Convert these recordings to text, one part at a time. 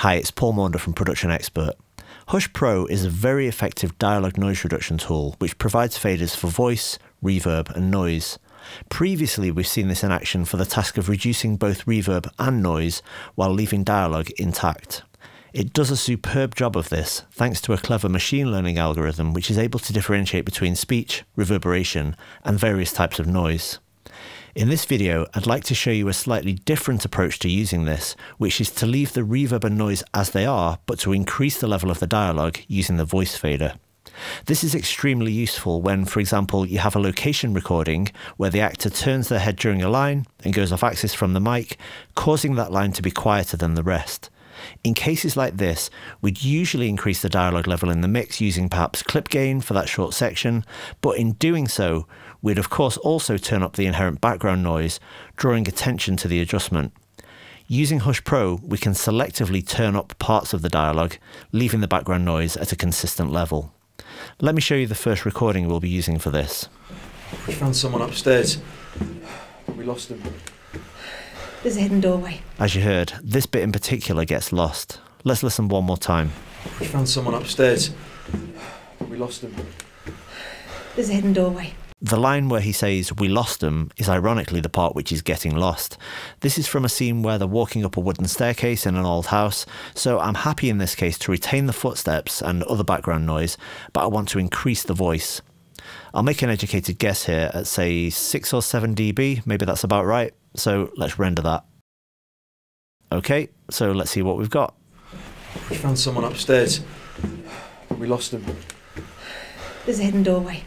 Hi, it's Paul Maunder from Production Expert. Hush Pro is a very effective dialogue noise reduction tool which provides faders for voice, reverb, and noise. Previously, we've seen this in action for the task of reducing both reverb and noise while leaving dialogue intact. It does a superb job of this thanks to a clever machine learning algorithm which is able to differentiate between speech, reverberation, and various types of noise. In this video, I'd like to show you a slightly different approach to using this, which is to leave the reverb and noise as they are, but to increase the level of the dialogue using the voice fader. This is extremely useful when, for example, you have a location recording where the actor turns their head during a line and goes off axis from the mic, causing that line to be quieter than the rest. In cases like this, we'd usually increase the dialogue level in the mix using perhaps clip gain for that short section, but in doing so, we'd of course also turn up the inherent background noise, drawing attention to the adjustment. Using Hush Pro, we can selectively turn up parts of the dialogue, leaving the background noise at a consistent level. Let me show you the first recording we'll be using for this. We found someone upstairs. We lost him. There's a hidden doorway. As you heard, this bit in particular gets lost. Let's listen one more time. We found someone upstairs. We lost him. There's a hidden doorway. The line where he says, We lost them, is ironically the part which is getting lost. This is from a scene where they're walking up a wooden staircase in an old house, so I'm happy in this case to retain the footsteps and other background noise, but I want to increase the voice. I'll make an educated guess here at say 6 or 7 dB, maybe that's about right. So let's render that. Okay, so let's see what we've got. We found someone upstairs. We lost him. There's a hidden doorway.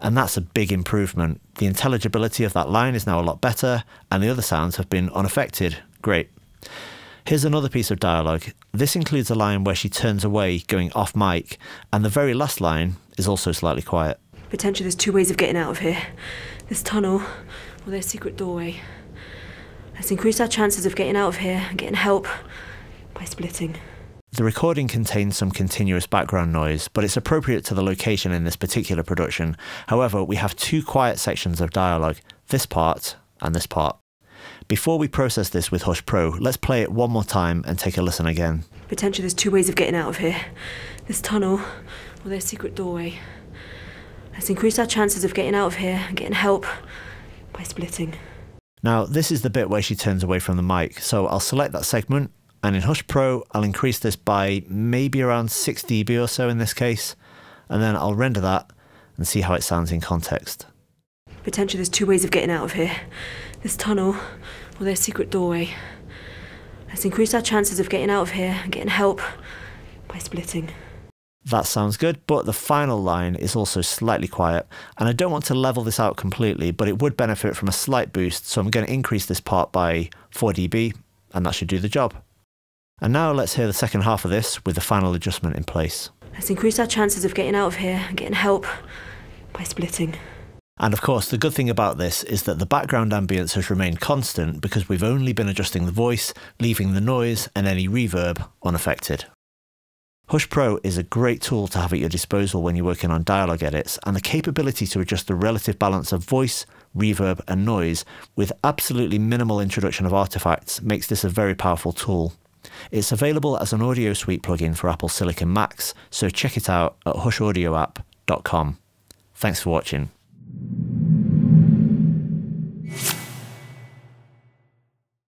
And that's a big improvement. The intelligibility of that line is now a lot better, and the other sounds have been unaffected. Great. Here's another piece of dialogue. This includes a line where she turns away, going off mic, and the very last line is also slightly quiet. Potentially, there's two ways of getting out of here this tunnel or their secret doorway. Let's increase our chances of getting out of here and getting help by splitting. The recording contains some continuous background noise, but it's appropriate to the location in this particular production. However, we have two quiet sections of dialogue, this part and this part. Before we process this with Hush Pro, let's play it one more time and take a listen again. Potentially, there's two ways of getting out of here this tunnel or their secret doorway. Let's increase our chances of getting out of here and getting help by splitting. Now, this is the bit where she turns away from the mic, so I'll select that segment, and in Hush Pro, I'll increase this by maybe around 6 dB or so in this case, and then I'll render that and see how it sounds in context. Potentially, there's two ways of getting out of here this tunnel or their secret doorway. Let's increase our chances of getting out of here and getting help by splitting. That sounds good, but the final line is also slightly quiet, and I don't want to level this out completely, but it would benefit from a slight boost, so I'm going to increase this part by 4 dB, and that should do the job. And now let's hear the second half of this with the final adjustment in place. Let's increase our chances of getting out of here and getting help by splitting. And of course, the good thing about this is that the background ambience has remained constant because we've only been adjusting the voice, leaving the noise and any reverb unaffected. Hush Pro is a great tool to have at your disposal when you're working on dialogue edits, and the capability to adjust the relative balance of voice, reverb, and noise with absolutely minimal introduction of artifacts makes this a very powerful tool. It's available as an AudioSuite plugin for Apple Silicon Macs, so check it out at hushaudioapp.com. Thanks for watching.